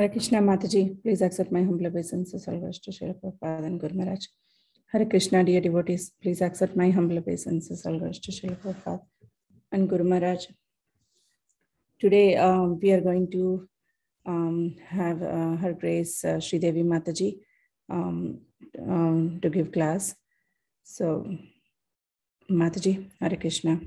Hare Krishna Mataji, please accept my humble obeisances. Goes to Srila Prabhupada and Guru Maharaj. Hare Krishna, dear devotees, please accept my humble obeisances. Goes to Srila Prabhupada and Guru Maharaj. Today um, we are going to um, have uh, Her Grace uh, Sri Devi Mataji um, um, to give class. So, Mataji, Hare Krishna.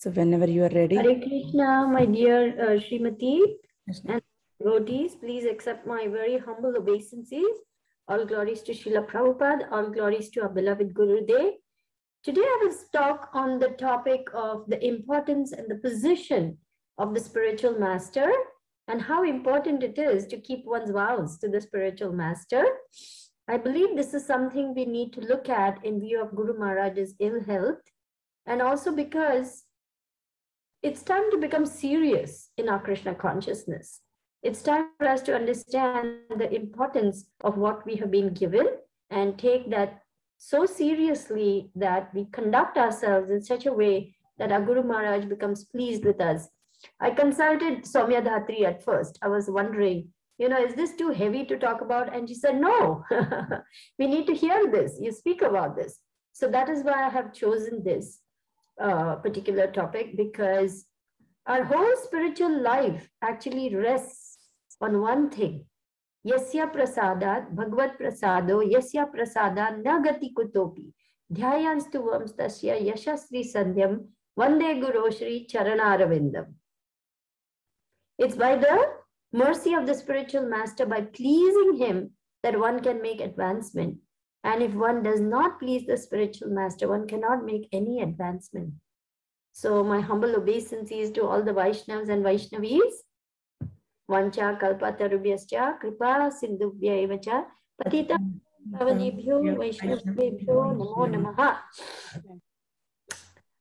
So, whenever you are ready. Hare Krishna, my dear uh, Srimati Krishna. and devotees, please accept my very humble obeisances. All glories to Srila Prabhupada, all glories to our beloved Guru Dev. Today I will talk on the topic of the importance and the position of the spiritual master and how important it is to keep one's vows to the spiritual master. I believe this is something we need to look at in view of Guru Maharaj's ill health and also because it's time to become serious in our Krishna consciousness. It's time for us to understand the importance of what we have been given and take that so seriously that we conduct ourselves in such a way that our Guru Maharaj becomes pleased with us. I consulted Soumya Dhatri at first. I was wondering, you know, is this too heavy to talk about? And she said, no, we need to hear this. You speak about this. So that is why I have chosen this uh, particular topic because our whole spiritual life actually rests on one thing. Yasya prasadat bhagavad prasado yasya prasada nagati kutopi dhyayanstu vamstasya yashasri sandhyam vande guru shri charanaravindam. It's by the mercy of the spiritual master, by pleasing him, that one can make advancement. And if one does not please the spiritual master, one cannot make any advancement. So my humble obeisances to all the Vaishnavas and Vaishnavis. Vancha kalpatarubhyascha kripa sindhubhya evacha patita pavanebhyo vaishnavebhyo namo namaha.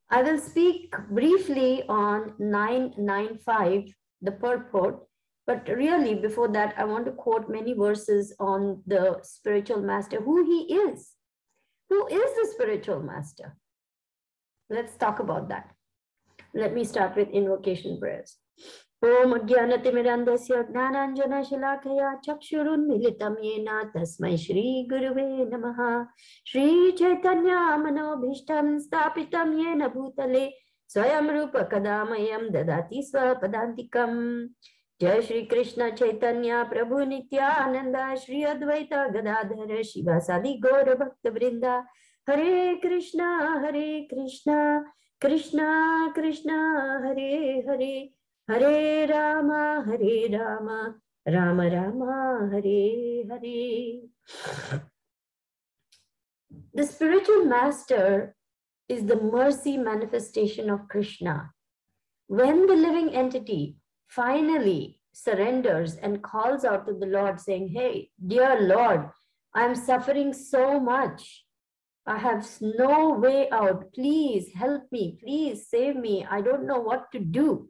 I will speak briefly on 995, the purport, but really before that, I want to quote many verses on the spiritual master, who he is. Who is the spiritual master? Let's talk about that. Let me start with invocation prayers. ॐ अज्ञानतिमिरन्दस्य ज्ञानाञ्जनशलाकया चक्षुरुन्मिलितं येन तस्मै श्रीगुरुवे नमः श्रीचैतन्यामनोभीष्टं स्थापितं येन भूतले स्वयं रूपकदामयं ददाति स्वपदान्तिकम् जय श्री कृष्ण चैतन्य, प्रभु नित्यानंद श्री अद्वैत गदाधर, शिवासादि गौर भक्त वृंदा हरे कृष्णा हरे कृष्णा कृष्णा कृष्णा, हरे हरे। हरे राम हरे राम राम राम, हरे हरे। The spiritual master is the mercy manifestation of Krishna. When the living entity finally surrenders and calls out to the Lord, saying, Hey, dear Lord, I'm suffering so much. I have no way out. Please help me. Please save me. I don't know what to do.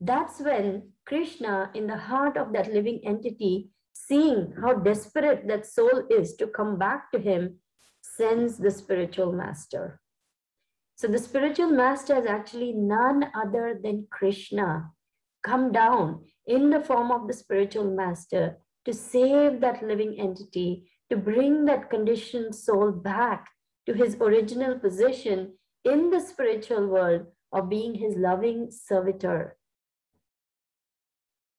That's when Krishna, in the heart of that living entity, seeing how desperate that soul is to come back to him, sends the spiritual master. So the spiritual master is actually none other than Krishna, come down in the form of the spiritual master to save that living entity, to bring that conditioned soul back to his original position in the spiritual world of being his loving servitor.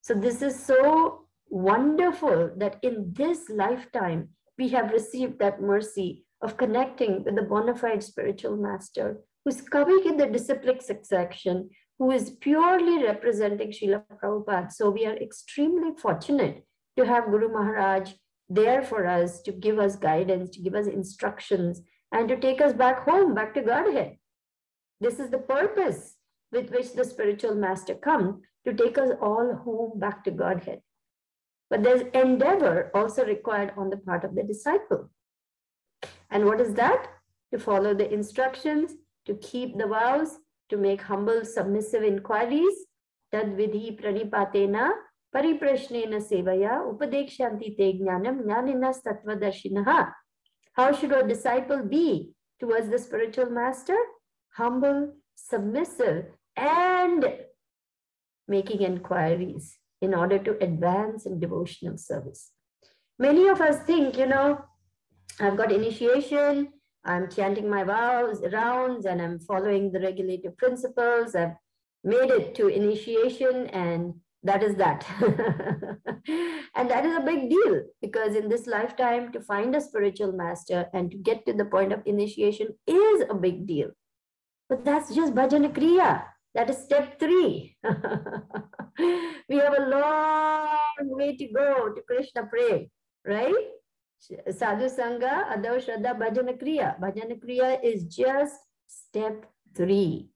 So, this is so wonderful that in this lifetime we have received that mercy of connecting with the bona fide spiritual master who's coming in the disciplic succession who is purely representing Srila Prabhupada. So we are extremely fortunate to have Guru Maharaj there for us to give us guidance, to give us instructions, and to take us back home, back to Godhead. This is the purpose with which the spiritual master comes to take us all home back to Godhead. But there's endeavor also required on the part of the disciple. And what is that? To follow the instructions, to keep the vows, to make humble, submissive inquiries, tad vidhi pranipatena pariprashnena sevaya upadekshanti te jnanam jnaninas tattvadarshinaha. How should a disciple be towards the spiritual master? Humble, submissive, and making inquiries in order to advance in devotional service. Many of us think, you know, I've got initiation, I'm chanting my vows, rounds, and I'm following the regulative principles. I've made it to initiation, and that is that. and that is a big deal because in this lifetime, to find a spiritual master and to get to the point of initiation is a big deal. But that's just bhajana kriya. That is step three. we have a long way to go to Krishna prem, right? Sadhu Sangha, Adau Shraddha, Bhajana Kriya. Bhajana Kriya is just step three.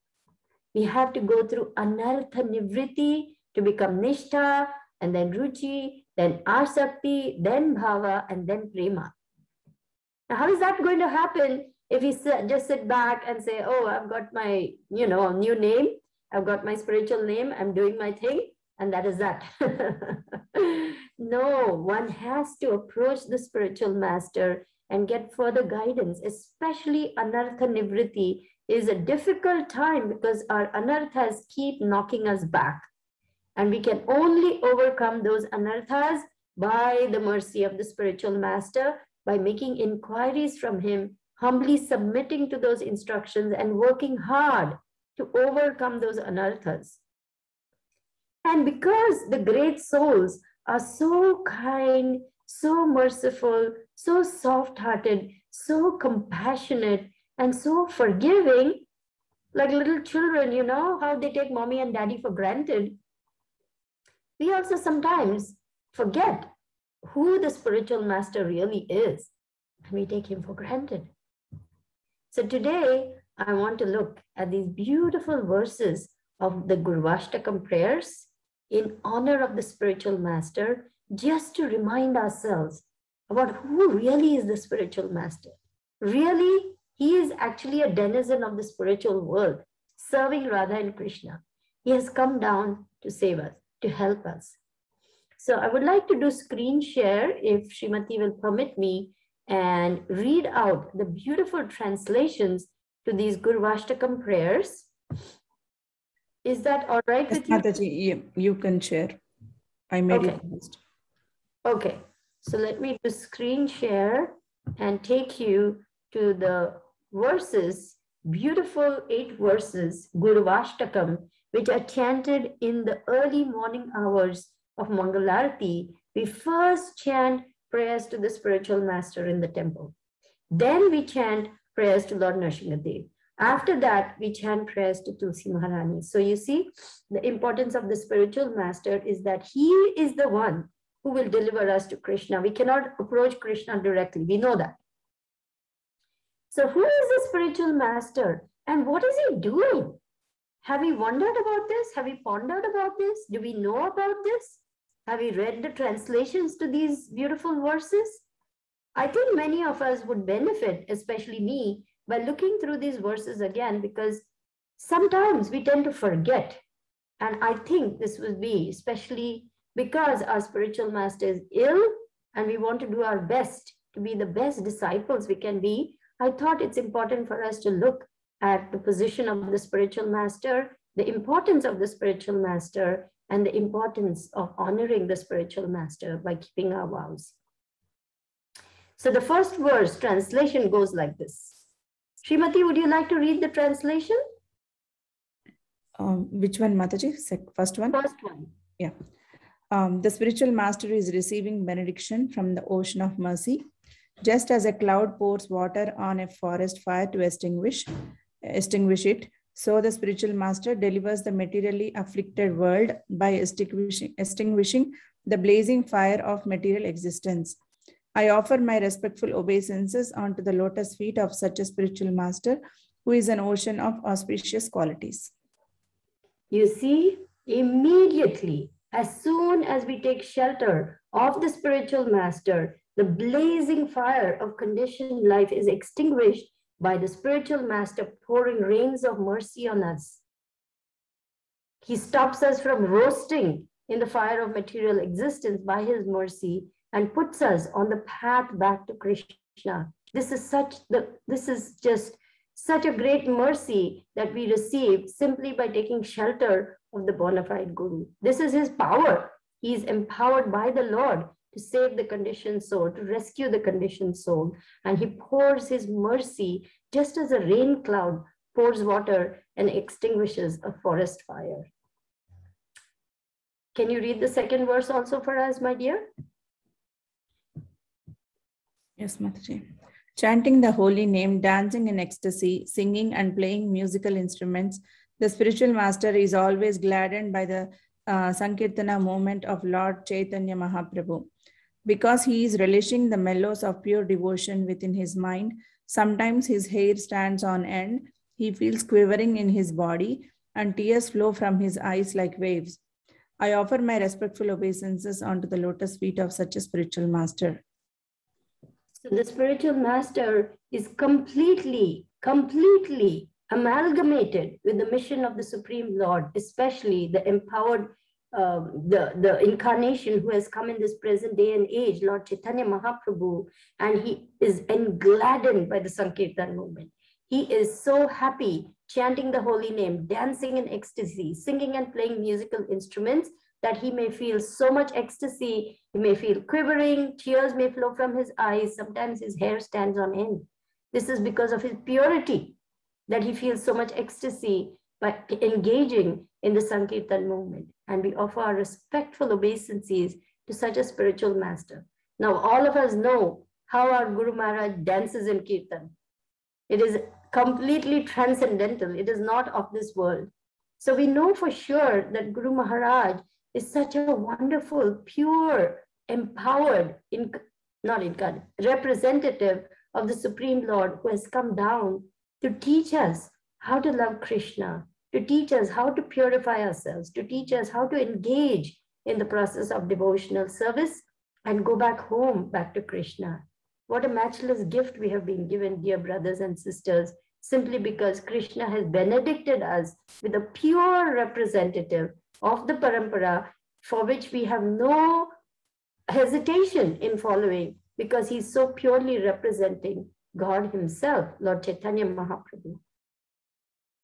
We have to go through Anartha Nivriti to become Nishtha, and then Ruchi, then Asakti, then Bhava, and then Prema. Now, how is that going to happen if we just sit back and say, oh, I've got my, you know, new name, I've got my spiritual name, I'm doing my thing, and that is that. no, one has to approach the spiritual master and get further guidance, especially Anartha is a difficult time because our anarthas keep knocking us back. And we can only overcome those anarthas by the mercy of the spiritual master, by making inquiries from him, humbly submitting to those instructions and working hard to overcome those anarthas. And because the great souls are so kind, so merciful, so soft hearted, so compassionate, and so forgiving, like little children, you know, how they take mommy and daddy for granted. We also sometimes forget who the spiritual master really is, and we take him for granted. So today, I want to look at these beautiful verses of the Gurvashtakam prayers in honor of the spiritual master, just to remind ourselves about who really is the spiritual master. Really, he is actually a denizen of the spiritual world, serving Radha and Krishna. He has come down to save us, to help us. So I would like to do screen share if Srimati will permit me and read out the beautiful translations to these Gurvashtakam prayers is that all right yes, with you? Mataji, you? You can share. I made okay. it first. Okay, so let me do screen share and take you to the verses, beautiful eight verses, Gurvashtakam, which are chanted in the early morning hours of Mangalarti. We first chant prayers to the spiritual master in the temple. Then we chant prayers to Lord Nrsingadev. After that, we chant prayers to Tulsi Maharani. So you see, the importance of the spiritual master is that he is the one who will deliver us to Krishna. We cannot approach Krishna directly. We know that. So who is the spiritual master and what is he doing? Have we wondered about this? Have we pondered about this? Do we know about this? Have we read the translations to these beautiful verses? I think many of us would benefit, especially me, by looking through these verses again because sometimes we tend to forget. And I think this would be especially because our spiritual master is ill and we want to do our best to be the best disciples we can be. I thought it's important for us to look at the position of the spiritual master, the importance of the spiritual master, and the importance of honoring the spiritual master by keeping our vows. So the first verse translation goes like this. Srimati, would you like to read the translation? Um, which one, Mataji? First one? First one. Yeah. Um, the spiritual master is receiving benediction from the ocean of mercy. Just as a cloud pours water on a forest fire to extinguish, extinguish it, so the spiritual master delivers the materially afflicted world by extinguishing, extinguishing the blazing fire of material existence. I offer my respectful obeisances onto the lotus feet of such a spiritual master who is an ocean of auspicious qualities. You see, immediately, as soon as we take shelter of the spiritual master, the blazing fire of conditioned life is extinguished by the spiritual master pouring rains of mercy on us. He stops us from roasting in the fire of material existence by his mercy and puts us on the path back to Krishna. This is such the this is just such a great mercy that we receive simply by taking shelter of the bona fide Guru. This is his power. He is empowered by the Lord to save the conditioned soul, to rescue the conditioned soul. And he pours his mercy just as a rain cloud pours water and extinguishes a forest fire. Can you read the second verse also for us, my dear? Yes, Mataji. Chanting the holy name, dancing in ecstasy, singing and playing musical instruments, the spiritual master is always gladdened by the uh, Sankirtana moment of Lord Chaitanya Mahaprabhu. Because he is relishing the mellows of pure devotion within his mind, sometimes his hair stands on end, he feels quivering in his body, and tears flow from his eyes like waves. I offer my respectful obeisances onto the lotus feet of such a spiritual master. So the spiritual master is completely, completely amalgamated with the mission of the Supreme Lord, especially the empowered, uh, the, the incarnation who has come in this present day and age, Lord Chaitanya Mahaprabhu, and he is engladdened by the Sankirtan movement. He is so happy chanting the holy name, dancing in ecstasy, singing and playing musical instruments that he may feel so much ecstasy. He may feel quivering, tears may flow from his eyes. Sometimes his hair stands on end. This is because of his purity that he feels so much ecstasy by engaging in the Sankirtan movement. And we offer our respectful obeisances to such a spiritual master. Now, all of us know how our Guru Maharaj dances in Kirtan. It is completely transcendental. It is not of this world. So we know for sure that Guru Maharaj is such a wonderful, pure, empowered, in, not incarnate, representative of the Supreme Lord who has come down to teach us how to love Krishna, to teach us how to purify ourselves, to teach us how to engage in the process of devotional service and go back home, back to Krishna. What a matchless gift we have been given, dear brothers and sisters, simply because Krishna has benedicted us with a pure representative of the parampara for which we have no hesitation in following because he's so purely representing God himself, Lord Chaitanya Mahaprabhu.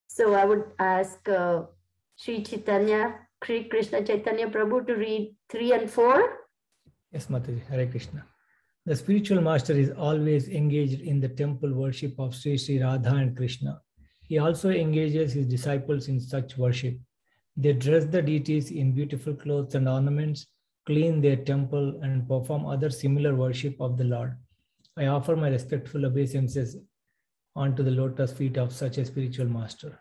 So I would ask uh, Sri Chaitanya, Sri Krishna Chaitanya Prabhu to read 3 and 4. Yes, Mataji, Hare Krishna. The spiritual master is always engaged in the temple worship of Sri Sri Radha and Krishna. He also engages his disciples in such worship. They dress the deities in beautiful clothes and ornaments, clean their temple, and perform other similar worship of the Lord. I offer my respectful obeisances onto the lotus feet of such a spiritual master.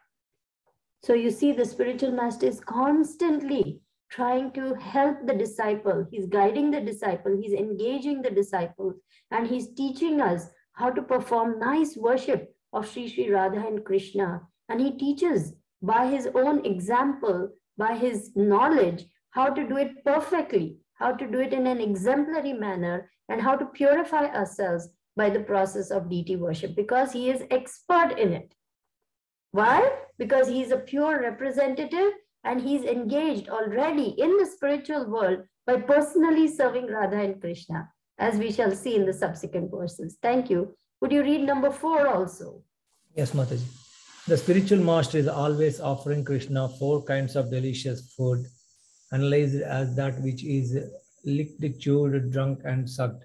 So you see, the spiritual master is constantly trying to help the disciple. He's guiding the disciple, he's engaging the disciples, and he's teaching us how to perform nice worship of Sri Sri Radha and Krishna. And he teaches by his own example, by his knowledge, how to do it perfectly, how to do it in an exemplary manner, and how to purify ourselves by the process of deity worship because he is expert in it. Why? Because he's a pure representative and he's engaged already in the spiritual world by personally serving Radha and Krishna, as we shall see in the subsequent verses. Thank you. Would you read number four also? Yes, Mataji. The spiritual master is always offering Krishna four kinds of delicious food, analyzed as that which is licked, chewed, drunk, and sucked.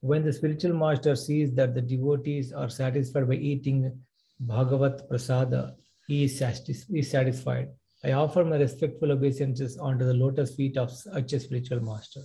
When the spiritual master sees that the devotees are satisfied by eating Bhagavat Prasada, he is satisfied. I offer my respectful obeisances onto the lotus feet of such a spiritual master.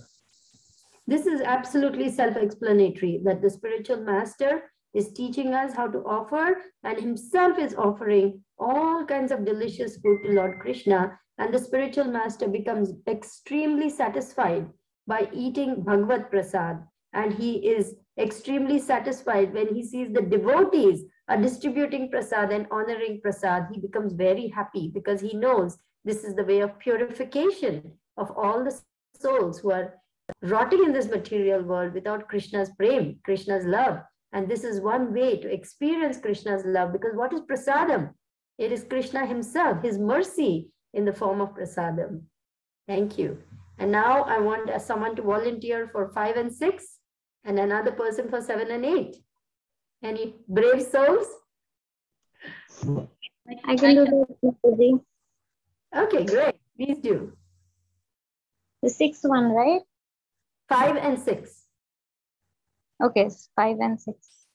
This is absolutely self explanatory that the spiritual master is teaching us how to offer and himself is offering all kinds of delicious food to Lord Krishna. And the spiritual master becomes extremely satisfied by eating Bhagavad Prasad. And he is extremely satisfied when he sees the devotees are distributing prasad and honoring prasad. He becomes very happy because he knows this is the way of purification of all the souls who are rotting in this material world without Krishna's prem, Krishna's love. And this is one way to experience Krishna's love because what is prasadam? It is Krishna himself, his mercy in the form of prasadam. Thank you. And now I want someone to volunteer for five and six and another person for seven and eight. Any brave souls? I can do that. Okay, great. Please do. The sixth one, right? Five and six. Okay, five and six.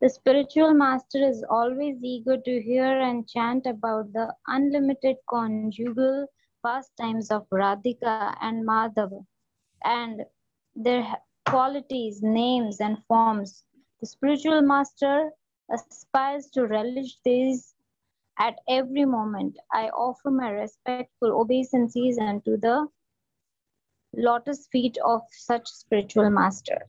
The spiritual master is always eager to hear and chant about the unlimited conjugal pastimes of Radhika and Madhava and their qualities, names, and forms. The spiritual master aspires to relish these at every moment. I offer my respectful obeisances unto the lotus feet of such spiritual master.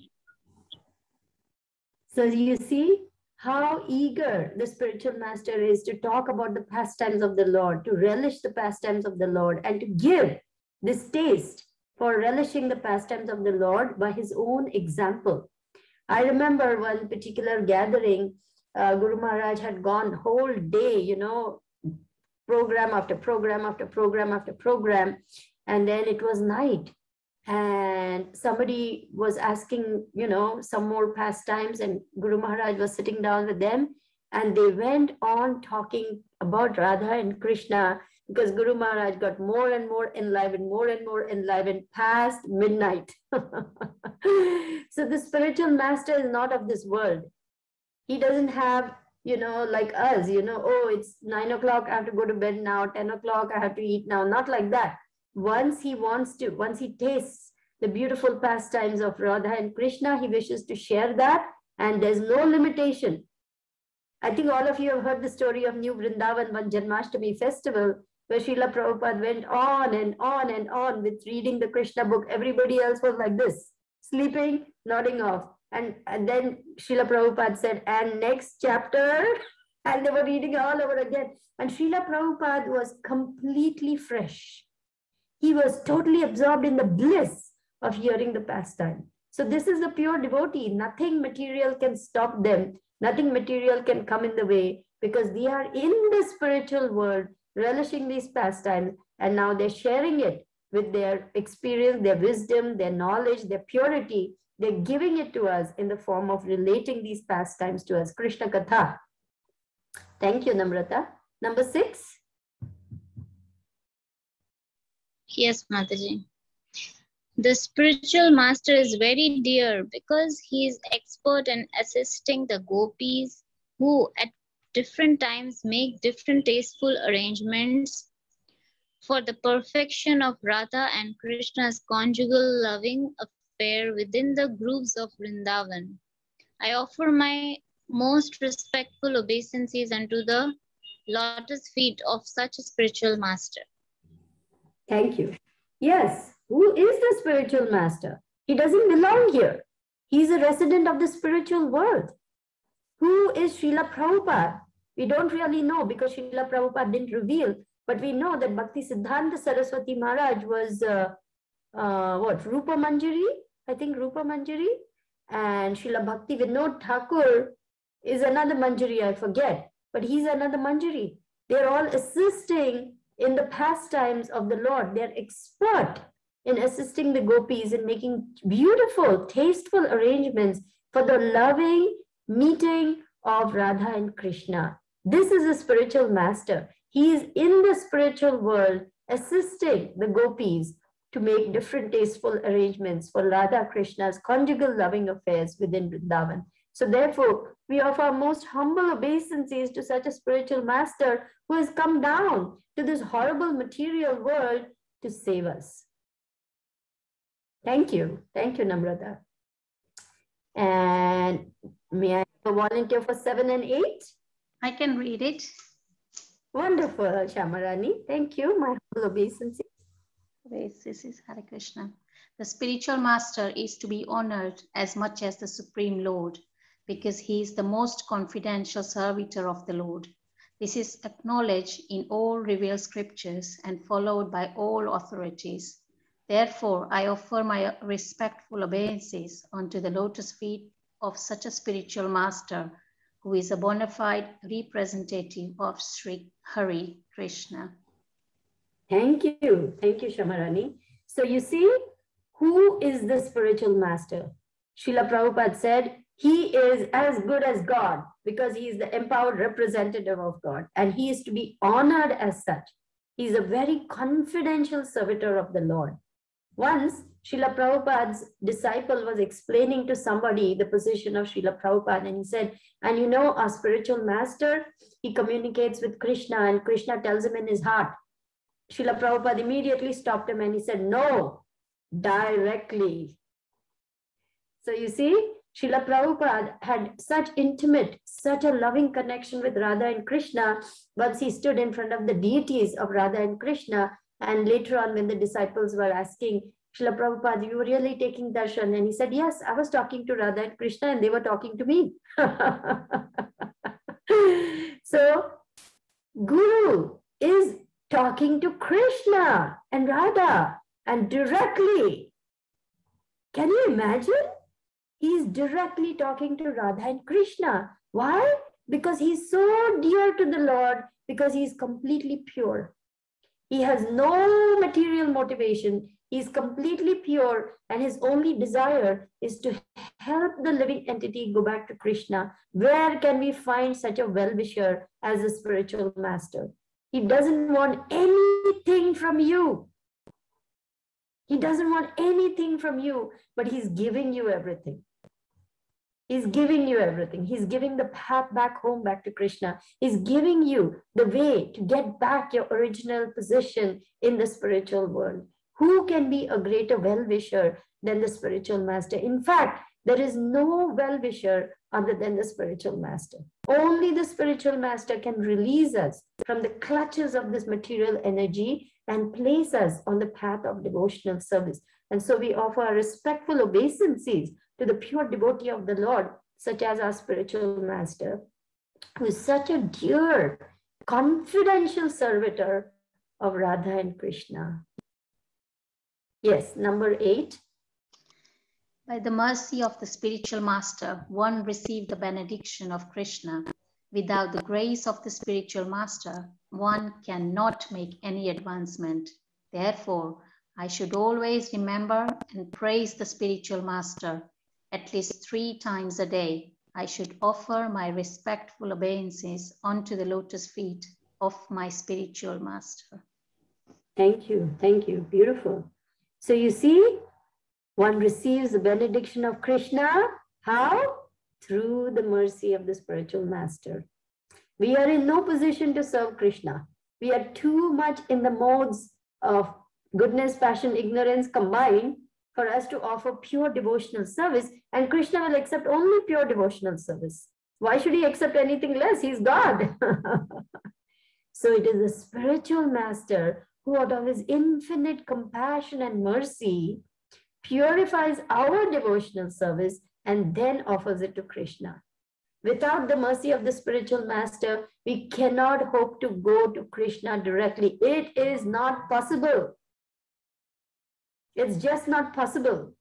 So you see how eager the spiritual master is to talk about the pastimes of the Lord, to relish the pastimes of the Lord, and to give this taste for relishing the pastimes of the Lord by his own example. I remember one particular gathering, uh, Guru Maharaj had gone whole day, you know, program after program after program after program, and then it was night and somebody was asking, you know, some more pastimes, and Guru Maharaj was sitting down with them, and they went on talking about Radha and Krishna because Guru Maharaj got more and more enlivened, more and more enlivened past midnight. so the spiritual master is not of this world. He doesn't have, you know, like us, you know, oh, it's nine o'clock, I have to go to bed now, 10 o'clock, I have to eat now. Not like that once he wants to, once he tastes the beautiful pastimes of Radha and Krishna, he wishes to share that, and there's no limitation. I think all of you have heard the story of New Vrindavan One Janmashtami festival, where Srila Prabhupada went on and on and on with reading the Krishna book. Everybody else was like this, sleeping, nodding off. And, and then Srila Prabhupada said, and next chapter, and they were reading all over again. And Srila Prabhupada was completely fresh he was totally absorbed in the bliss of hearing the pastime. So this is the pure devotee. Nothing material can stop them. Nothing material can come in the way because they are in the spiritual world, relishing these pastimes, and now they're sharing it with their experience, their wisdom, their knowledge, their purity. They're giving it to us in the form of relating these pastimes to us. Krishna Katha. Thank you, Namrata. Number six. Yes, Mataji. The spiritual master is very dear because he is expert in assisting the gopis who at different times make different tasteful arrangements for the perfection of Radha and Krishna's conjugal loving affair within the grooves of Vrindavan. I offer my most respectful obeisances unto the lotus feet of such a spiritual master. Thank you. Yes, who is the spiritual master? He doesn't belong here. He's a resident of the spiritual world. Who is Srila Prabhupada? We don't really know because Srila Prabhupada didn't reveal, but we know that Bhakti Siddhanta Saraswati Maharaj was uh, uh, what? Rupa Manjari? I think Rupa Manjari. And Srila Bhakti Vinod Thakur is another Manjari, I forget, but he's another Manjari. They're all assisting in the pastimes of the Lord. They're expert in assisting the gopis in making beautiful, tasteful arrangements for the loving meeting of Radha and Krishna. This is a spiritual master. He is in the spiritual world assisting the gopis to make different tasteful arrangements for Radha Krishna's conjugal loving affairs within Vrindavan. So therefore, we offer our most humble obeisances to such a spiritual master who has come down to this horrible material world to save us. Thank you. Thank you, Namrata. And may I volunteer for seven and eight? I can read it. Wonderful, Shamarani. Thank you. My humble obeisances. This is Hare Krishna. The spiritual master is to be honored as much as the Supreme Lord because he is the most confidential servitor of the Lord. This is acknowledged in all revealed scriptures and followed by all authorities. Therefore, I offer my respectful obeisances unto the lotus feet of such a spiritual master who is a bona fide representative of Sri Hari Krishna. Thank you. Thank you, Shamarani. So you see, who is the spiritual master? Srila Prabhupada said, he is as good as God because he is the empowered representative of God and he is to be honored as such. He's a very confidential servitor of the Lord. Once, Srila Prabhupada's disciple was explaining to somebody the position of Srila Prabhupada, and he said, And you know, our spiritual master, he communicates with Krishna, and Krishna tells him in his heart. Srila Prabhupada immediately stopped him and he said, No, directly. So you see, Srila Prabhupada had such intimate, such a loving connection with Radha and Krishna once he stood in front of the deities of Radha and Krishna. And later on, when the disciples were asking, Srila Prabhupada, you were really taking darshan? And he said, Yes, I was talking to Radha and Krishna, and they were talking to me. so, Guru is talking to Krishna and Radha and directly. Can you imagine? He's directly talking to Radha and Krishna. Why? Because he's so dear to the Lord, because he's completely pure. He has no material motivation. He's completely pure, and his only desire is to help the living entity go back to Krishna. Where can we find such a well wisher as a spiritual master? He doesn't want anything from you. He doesn't want anything from you, but he's giving you everything. He's giving you everything. He's giving the path back home, back to Krishna. He's giving you the way to get back your original position in the spiritual world. Who can be a greater well wisher than the spiritual master? In fact, there is no well wisher other than the spiritual master. Only the spiritual master can release us from the clutches of this material energy and place us on the path of devotional service. And so we offer our respectful obeisances to the pure devotee of the Lord, such as our spiritual master, who is such a dear, confidential servitor of Radha and Krishna. Yes, number eight. By the mercy of the spiritual master, one received the benediction of Krishna. Without the grace of the spiritual master, one cannot make any advancement. Therefore, I should always remember and praise the spiritual master. At least three times a day, I should offer my respectful obeisances unto the lotus feet of my spiritual master. Thank you. Thank you. Beautiful. So you see, one receives the benediction of Krishna. How? Through the mercy of the spiritual master. We are in no position to serve Krishna. We are too much in the modes of goodness, passion, ignorance combined for us to offer pure devotional service. And Krishna will accept only pure devotional service. Why should he accept anything less? He's God. so it is the spiritual master who, out of his infinite compassion and mercy, purifies our devotional service and then offers it to Krishna. Without the mercy of the spiritual master, we cannot hope to go to Krishna directly. It is not possible. It's just not possible.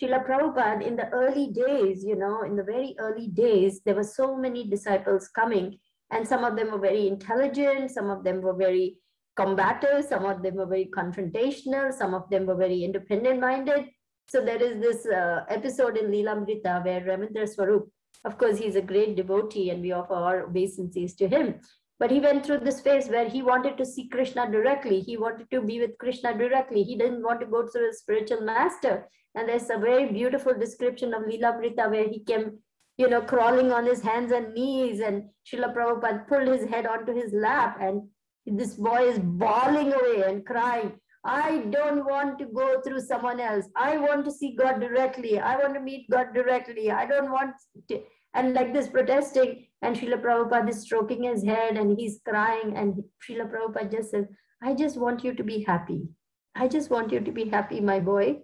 Srila Prabhupada, in the early days, you know, in the very early days, there were so many disciples coming, and some of them were very intelligent, some of them were very combative, some of them were very confrontational, some of them were very independent minded. So there is this uh, episode in Leelamrita where Ravindra Swarup, of course, he's a great devotee and we offer our obeisances to him. But he went through this phase where he wanted to see Krishna directly. He wanted to be with Krishna directly. He didn't want to go through a spiritual master. And there's a very beautiful description of Leelamrita where he came, you know, crawling on his hands and knees, and Srila Prabhupada pulled his head onto his lap, and this boy is bawling away and crying. I don't want to go through someone else. I want to see God directly. I want to meet God directly. I don't want to. And like this protesting, and Srila Prabhupada is stroking his head and he's crying. And Srila Prabhupada just says, I just want you to be happy. I just want you to be happy, my boy.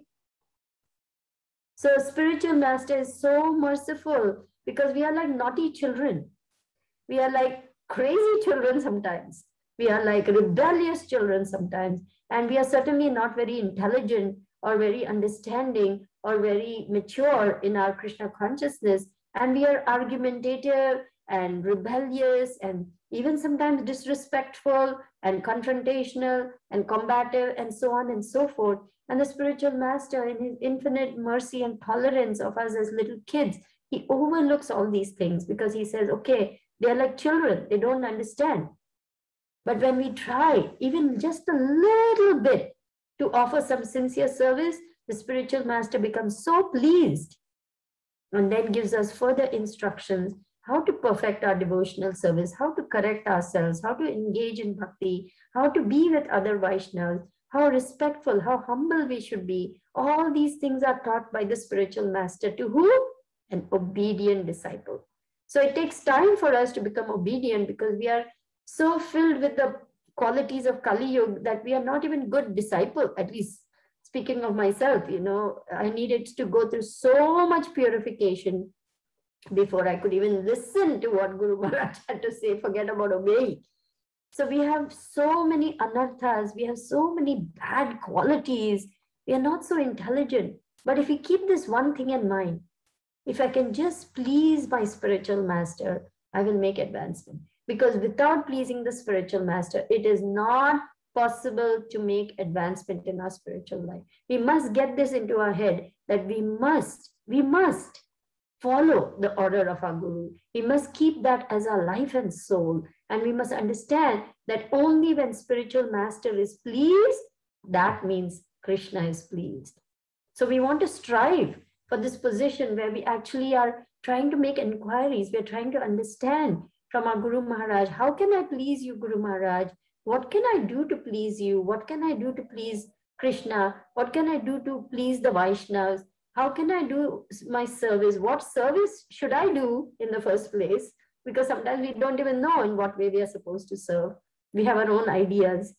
So, spiritual master is so merciful because we are like naughty children. We are like crazy children sometimes. We are like rebellious children sometimes. And we are certainly not very intelligent or very understanding or very mature in our Krishna consciousness. And we are argumentative and rebellious and even sometimes disrespectful and confrontational and combative and so on and so forth. And the spiritual master, in his infinite mercy and tolerance of us as little kids, he overlooks all these things because he says, okay, they're like children, they don't understand. But when we try even just a little bit to offer some sincere service, the spiritual master becomes so pleased and then gives us further instructions how to perfect our devotional service, how to correct ourselves, how to engage in bhakti, how to be with other Vaishnavas, how respectful, how humble we should be. All these things are taught by the spiritual master to who? An obedient disciple. So it takes time for us to become obedient because we are so filled with the qualities of Kali Yuga that we are not even good disciple, at least speaking of myself, you know, I needed to go through so much purification before I could even listen to what Guru Maharaj had to say, forget about obeying. So we have so many anarthas, we have so many bad qualities, we are not so intelligent. But if we keep this one thing in mind, if I can just please my spiritual master, I will make advancement. Because without pleasing the spiritual master, it is not possible to make advancement in our spiritual life. We must get this into our head that we must, we must follow the order of our Guru. We must keep that as our life and soul. And we must understand that only when spiritual master is pleased, that means Krishna is pleased. So we want to strive for this position where we actually are trying to make inquiries. We're trying to understand from our Guru Maharaj, how can I please you, Guru Maharaj? What can I do to please you? What can I do to please Krishna? What can I do to please the Vaishnavas? How can I do my service? What service should I do in the first place? Because sometimes we don't even know in what way we are supposed to serve. We have our own ideas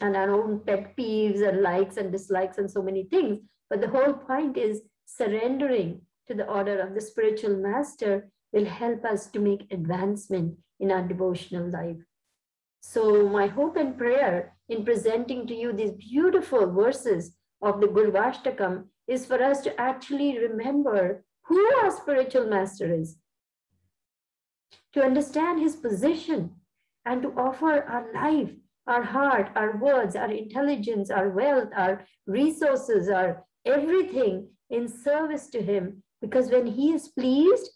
and our own pet peeves and likes and dislikes and so many things. But the whole point is surrendering to the order of the spiritual master will help us to make advancement in our devotional life. So my hope and prayer in presenting to you these beautiful verses of the Gurvashtakam is for us to actually remember who our spiritual master is, to understand his position, and to offer our life, our heart, our words, our intelligence, our wealth, our resources, our everything in service to him. Because when he is pleased,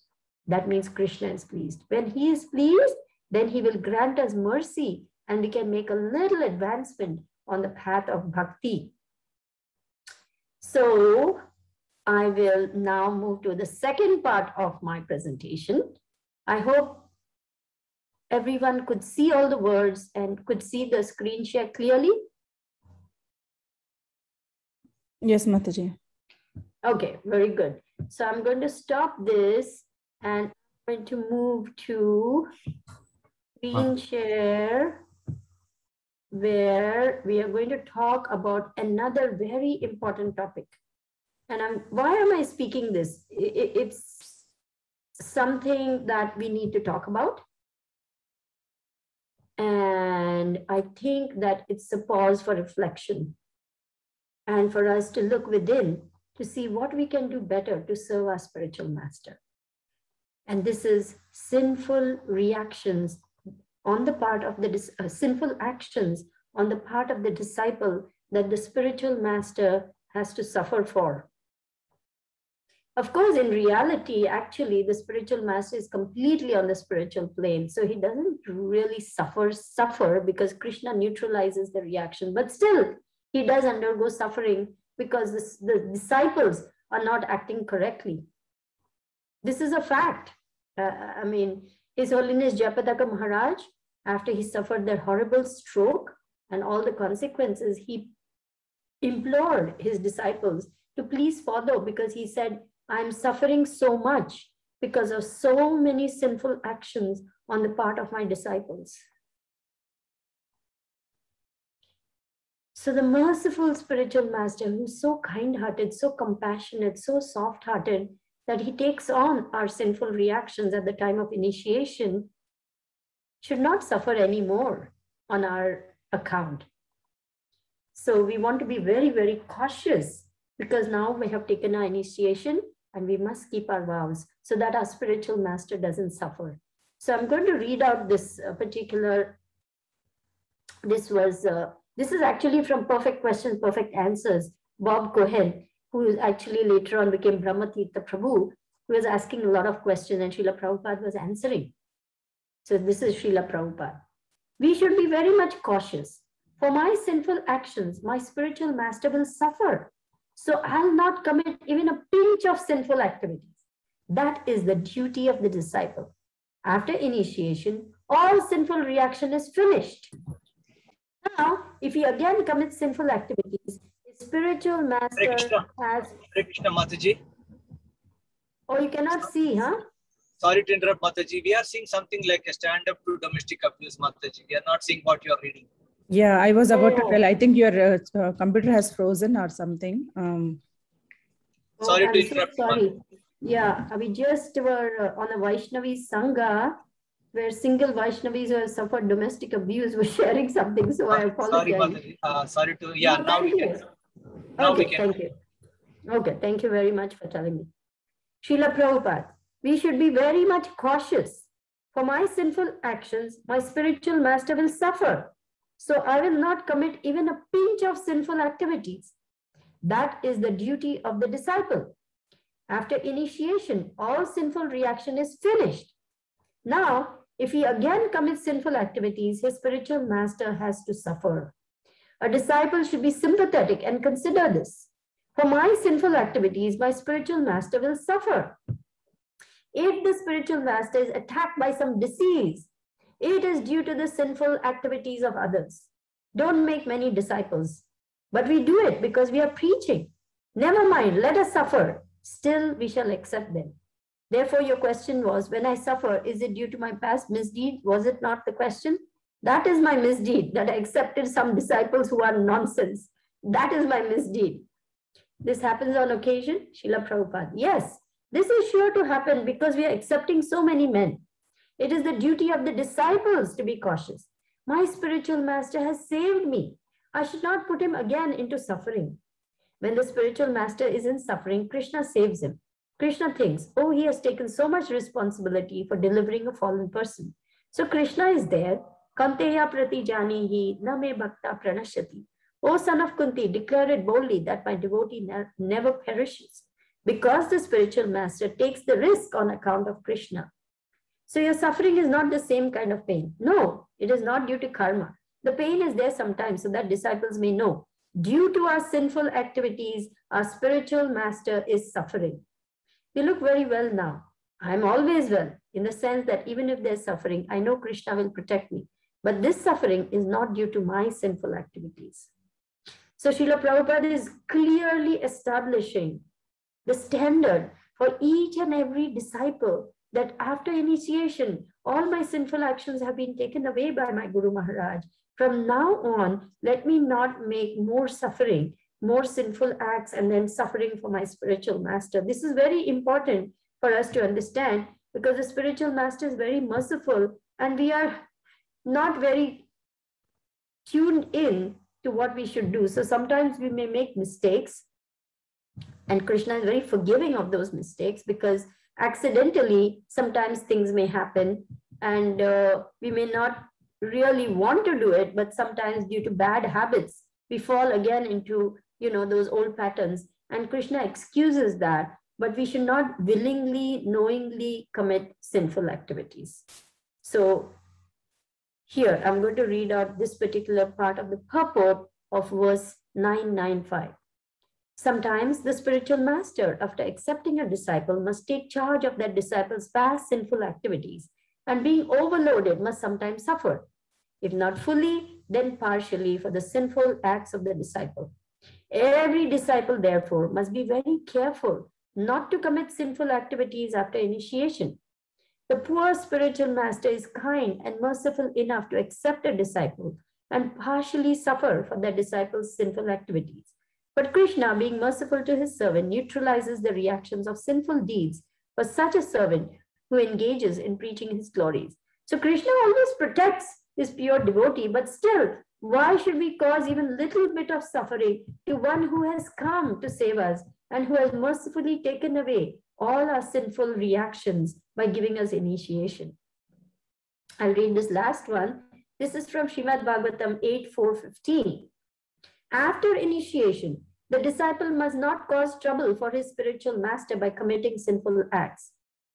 that means Krishna is pleased. When he is pleased, then he will grant us mercy and we can make a little advancement on the path of bhakti. So I will now move to the second part of my presentation. I hope everyone could see all the words and could see the screen share clearly. Yes, Mataji. Okay, very good. So I'm going to stop this and I'm going to move to screen share where we are going to talk about another very important topic. And I'm, why am I speaking this? It's something that we need to talk about. And I think that it's a pause for reflection and for us to look within to see what we can do better to serve our spiritual master. And this is sinful reactions on the part of the uh, sinful actions on the part of the disciple that the spiritual master has to suffer for. Of course, in reality, actually, the spiritual master is completely on the spiritual plane. So he doesn't really suffer, suffer because Krishna neutralizes the reaction. But still, he does undergo suffering because this, the disciples are not acting correctly. This is a fact. Uh, I mean, His Holiness Jayapataka Maharaj, after he suffered that horrible stroke and all the consequences, he implored his disciples to please follow because he said, I'm suffering so much because of so many sinful actions on the part of my disciples. So the merciful spiritual master, who's so kind-hearted, so compassionate, so soft-hearted, that he takes on our sinful reactions at the time of initiation, should not suffer anymore on our account. So we want to be very, very cautious because now we have taken our initiation and we must keep our vows so that our spiritual master doesn't suffer. So I'm going to read out this uh, particular, this was, uh, this is actually from Perfect Questions, Perfect Answers, Bob Cohen, who actually later on became Brahmatirtha Prabhu, who was asking a lot of questions and Srila Prabhupada was answering. So this is Srila Prabhupada. we should be very much cautious. For my sinful actions, my spiritual master will suffer. So I'll not commit even a pinch of sinful activities. That is the duty of the disciple. After initiation, all sinful reaction is finished. Now, if he again commits sinful activities, spiritual master Krishna. has, Hare Krishna Mataji. oh, you cannot see, huh? Sorry to interrupt Mataji. We are seeing something like a stand up to domestic abuse, Mataji. We are not seeing what you are reading. Yeah, I was about to Oh. tell. I think your uh, uh, computer has frozen or something. Um, Oh, Sorry to I'm so interrupt, Sorry. Yeah, uh, we just were uh, on a Vaishnavi Sangha where single Vaishnavis who have suffered domestic abuse were sharing something. So I Uh, sorry, apologize. Mataji. Uh, sorry to, yeah, No, now we thank can. Now Okay, thank you. Okay, thank you very much for telling me. Srila Prabhupada, we should be very much cautious. For my sinful actions, my spiritual master will suffer. So I will not commit even a pinch of sinful activities. That is the duty of the disciple. After initiation, all sinful reaction is finished. Now, if he again commits sinful activities, his spiritual master has to suffer. A disciple should be sympathetic and consider this. For my sinful activities, my spiritual master will suffer. If the spiritual master is attacked by some disease, it is due to the sinful activities of others. Don't make many disciples, but we do it because we are preaching. Never mind, let us suffer. Still, we shall accept them. Therefore, your question was when I suffer, is it due to my past misdeed? Was it not the question? That is my misdeed, that I accepted some disciples who are nonsense. That is my misdeed. This happens on occasion, Srila Prabhupada. Yes, this is sure to happen because we are accepting so many men. It is the duty of the disciples to be cautious. My spiritual master has saved me. I should not put him again into suffering. When the spiritual master is in suffering, Krishna saves him. Krishna thinks, oh, he has taken so much responsibility for delivering a fallen person. So Krishna is there. Kaunteya prati janihi na me bhakta pranashati. O son of Kunti, declare it boldly that my devotee ne- never perishes. Because the spiritual master takes the risk on account of Krishna. So your suffering is not the same kind of pain. No, it is not due to karma. The pain is there sometimes so that disciples may know. Due to our sinful activities, our spiritual master is suffering. You look very well now. I'm always well in the sense that even if there's suffering, I know Krishna will protect me. But this suffering is not due to my sinful activities. So Srila Prabhupada is clearly establishing the standard for each and every disciple that after initiation, all my sinful actions have been taken away by my Guru Maharaj. From now on, let me not make more suffering, more sinful acts, and then suffering for my spiritual master. This is very important for us to understand because the spiritual master is very merciful and we are not very tuned in to what we should do. So sometimes we may make mistakes, and Krishna is very forgiving of those mistakes because accidentally sometimes things may happen, and uh, we may not really want to do it, but sometimes due to bad habits, we fall again into you know those old patterns, and Krishna excuses that. But we should not willingly, knowingly commit sinful activities. So here, I'm going to read out this particular part of the purport of verse 995. Sometimes the spiritual master, after accepting a disciple, must take charge of that disciple's past sinful activities, and being overloaded must sometimes suffer, if not fully, then partially for the sinful acts of the disciple. Every disciple, therefore, must be very careful not to commit sinful activities after initiation. The poor spiritual master is kind and merciful enough to accept a disciple and partially suffer for that disciple's sinful activities. But Krishna, being merciful to his servant, neutralizes the reactions of sinful deeds for such a servant who engages in preaching his glories. So Krishna always protects his pure devotee, but still, why should we cause even little bit of suffering to one who has come to save us and who has mercifully taken away all our sinful reactions by giving us initiation. I'll read this last one. This is from Srimad Bhagavatam 8 4 15. After initiation, the disciple must not cause trouble for his spiritual master by committing sinful acts.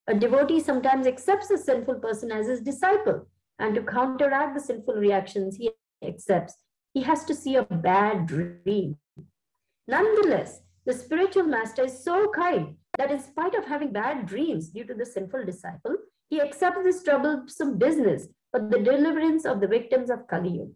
A devotee sometimes accepts a sinful person as his disciple And to counteract the sinful reactions he accepts, he has to see a bad dream. Nonetheless, the spiritual master is so kind that in spite of having bad dreams due to the sinful disciple, he accepts this troublesome business for the deliverance of the victims of Kali Yuga.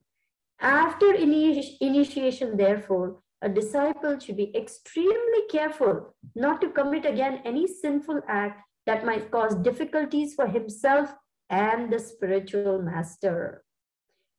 After initi- initiation, therefore, a disciple should be extremely careful not to commit again any sinful act that might cause difficulties for himself and the spiritual master.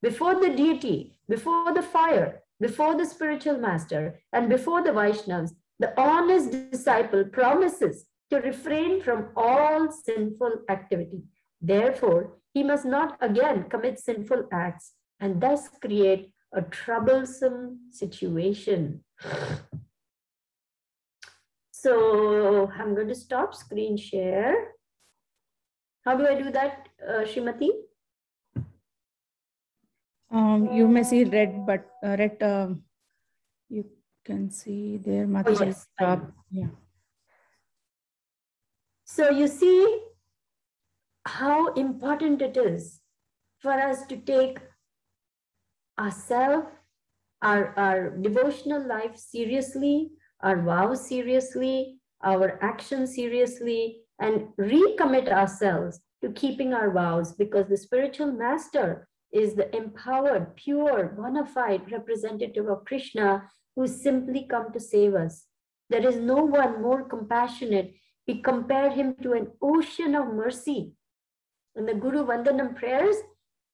Before the deity, before the fire, before the spiritual master, and before the Vaishnavas, the honest disciple promises to refrain from all sinful activity. Therefore, he must not again commit sinful acts and thus create a troublesome situation. So I'm going to stop screen share. How do I do that, uh, Shrimati? Um, you may see red, but uh, red. Um, you can see there. Mataji Oh, yes, Yeah. So you see how important it is for us to take ourselves, our, our devotional life seriously, our vows seriously, our actions seriously, and recommit ourselves to keeping our vows because the spiritual master is the empowered, pure, bona fide representative of Krishna who's simply come to save us. There is no one more compassionate. We compare him to an ocean of mercy. In the Guru Vandanam prayers,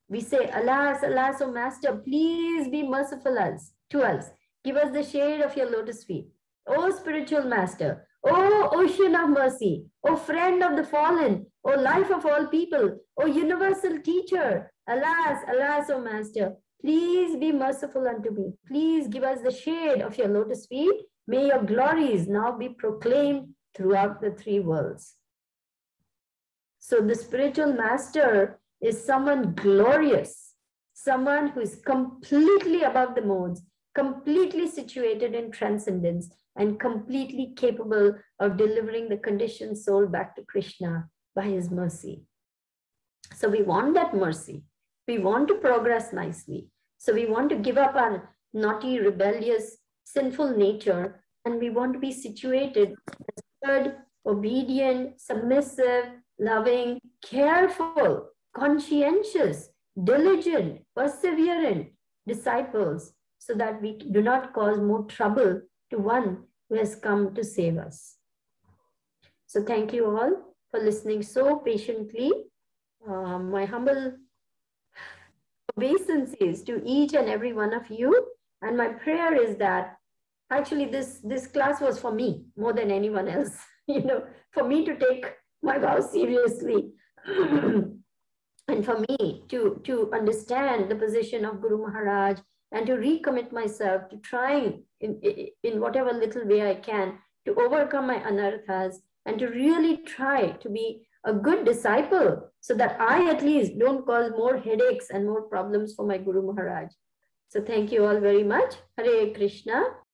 we say, Alas, alas, O Master, please be merciful us, to us. Give us the shade of your lotus feet. O spiritual master, O ocean of mercy, O friend of the fallen, O life of all people, O universal teacher, alas, alas, O master, please be merciful unto me. Please give us the shade of your lotus feet. May your glories now be proclaimed throughout the three worlds. So the spiritual master is someone glorious, someone who is completely above the modes, completely situated in transcendence, and completely capable of delivering the conditioned soul back to Krishna by his mercy. So we want that mercy. We want to progress nicely. So we want to give up our naughty, rebellious, sinful nature, and we want to be situated as good, obedient, submissive, loving, careful, conscientious, diligent, perseverant disciples so that we do not cause more trouble to one who has come to save us. So thank you all for listening so patiently. Uh, my humble obeisances to each and every one of you. And my prayer is that actually this, this class was for me more than anyone else, you know, for me to take my vows seriously. and for me to, to understand the position of Guru Maharaj and to recommit myself to trying in, in whatever little way I can to overcome my anarthas and to really try to be a good disciple so that I at least don't cause more headaches and more problems for my Guru Maharaj. So thank you all very much. Hare Krishna.